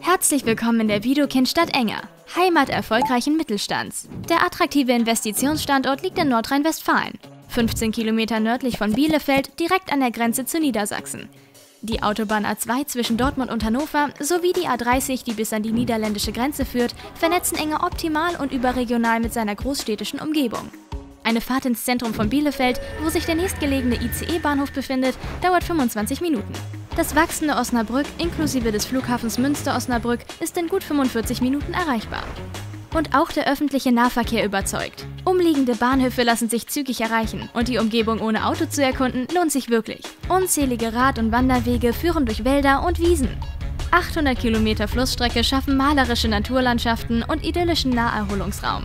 Herzlich willkommen in der Videokind Stadt Enger, Heimat erfolgreichen Mittelstands. Der attraktive Investitionsstandort liegt in Nordrhein-Westfalen, 15 Kilometer nördlich von Bielefeld, direkt an der Grenze zu Niedersachsen. Die Autobahn A2 zwischen Dortmund und Hannover sowie die A30, die bis an die niederländische Grenze führt, vernetzen Enger optimal und überregional mit seiner großstädtischen Umgebung. Eine Fahrt ins Zentrum von Bielefeld, wo sich der nächstgelegene ICE-Bahnhof befindet, dauert 25 Minuten. Das wachsende Osnabrück inklusive des Flughafens Münster-Osnabrück ist in gut 45 Minuten erreichbar. Und auch der öffentliche Nahverkehr überzeugt. Umliegende Bahnhöfe lassen sich zügig erreichen und die Umgebung ohne Auto zu erkunden lohnt sich wirklich. Unzählige Rad- und Wanderwege führen durch Wälder und Wiesen. 800 Kilometer Flussstrecke schaffen malerische Naturlandschaften und idyllischen Naherholungsraum.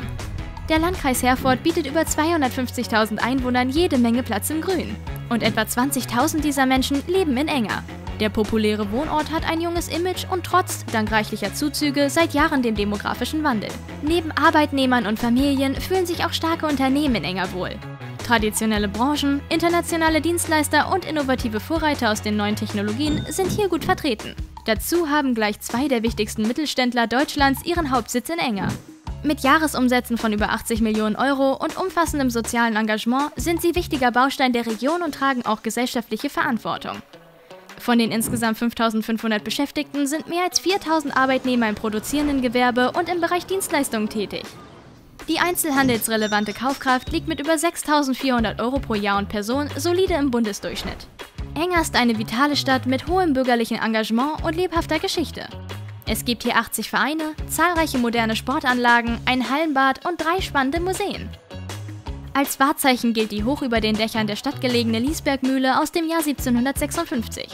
Der Landkreis Herford bietet über 250.000 Einwohnern jede Menge Platz im Grün. Und etwa 20.000 dieser Menschen leben in Enger. Der populäre Wohnort hat ein junges Image und trotzt, dank reichlicher Zuzüge, seit Jahren dem demografischen Wandel. Neben Arbeitnehmern und Familien fühlen sich auch starke Unternehmen in Enger wohl. Traditionelle Branchen, internationale Dienstleister und innovative Vorreiter aus den neuen Technologien sind hier gut vertreten. Dazu haben gleich zwei der wichtigsten Mittelständler Deutschlands ihren Hauptsitz in Enger. Mit Jahresumsätzen von über 80 Millionen Euro und umfassendem sozialen Engagement sind sie wichtiger Baustein der Region und tragen auch gesellschaftliche Verantwortung. Von den insgesamt 5500 Beschäftigten sind mehr als 4000 Arbeitnehmer im produzierenden Gewerbe und im Bereich Dienstleistungen tätig. Die einzelhandelsrelevante Kaufkraft liegt mit über 6400 Euro pro Jahr und Person solide im Bundesdurchschnitt. Enger ist eine vitale Stadt mit hohem bürgerlichen Engagement und lebhafter Geschichte. Es gibt hier 80 Vereine, zahlreiche moderne Sportanlagen, ein Hallenbad und drei spannende Museen. Als Wahrzeichen gilt die hoch über den Dächern der Stadt gelegene Liesbergmühle aus dem Jahr 1756.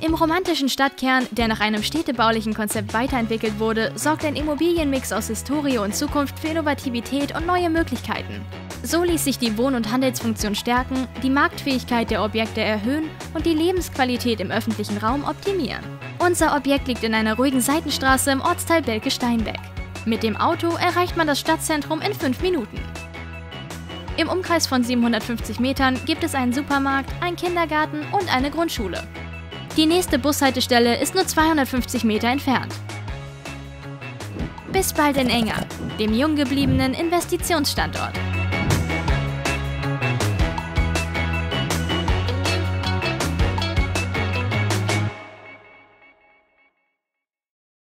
Im romantischen Stadtkern, der nach einem städtebaulichen Konzept weiterentwickelt wurde, sorgt ein Immobilienmix aus Historie und Zukunft für Innovativität und neue Möglichkeiten. So ließ sich die Wohn- und Handelsfunktion stärken, die Marktfähigkeit der Objekte erhöhen und die Lebensqualität im öffentlichen Raum optimieren. Unser Objekt liegt in einer ruhigen Seitenstraße im Ortsteil Belke-Steinbeck. Mit dem Auto erreicht man das Stadtzentrum in fünf Minuten. Im Umkreis von 750 Metern gibt es einen Supermarkt, einen Kindergarten und eine Grundschule. Die nächste Bushaltestelle ist nur 250 Meter entfernt. Bis bald in Enger, dem jung gebliebenen Investitionsstandort.